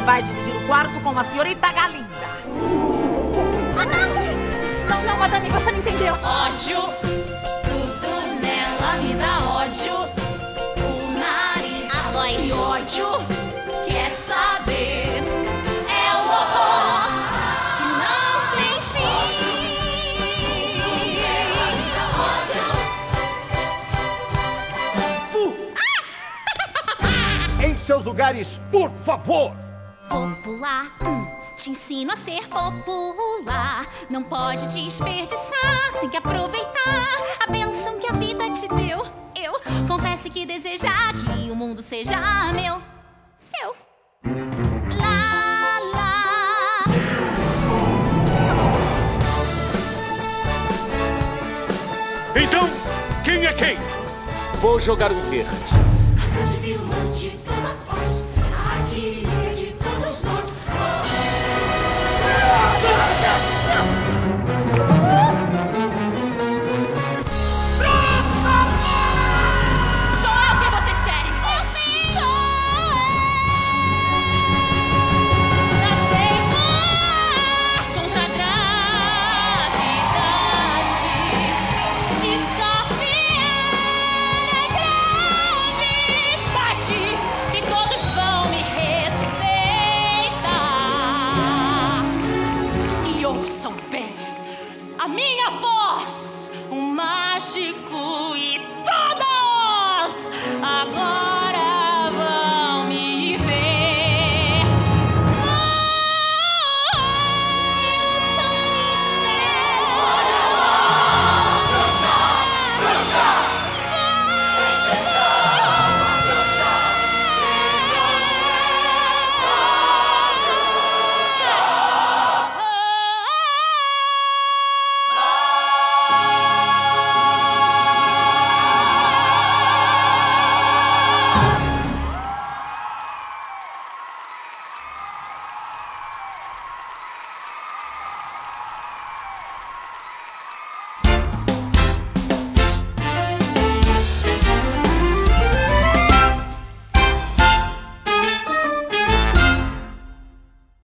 vai dividir o quarto com a senhorita Galinda. Ah, não! Não, não, madame, você não entendeu. Ódio, tudo nela me dá ódio. O nariz A voz. de ódio, quer saber? É o horror que não tem fim. Em seus lugares, por favor! Popular, hum, te ensino a ser popular. Não pode desperdiçar, tem que aproveitar a bênção que a vida te deu. Eu confesso que desejar que o mundo seja meu, seu. Lá, lá. Então, quem é quem? Vou jogar um verde. grande vilã de toda paz, a minha voz, um mágico e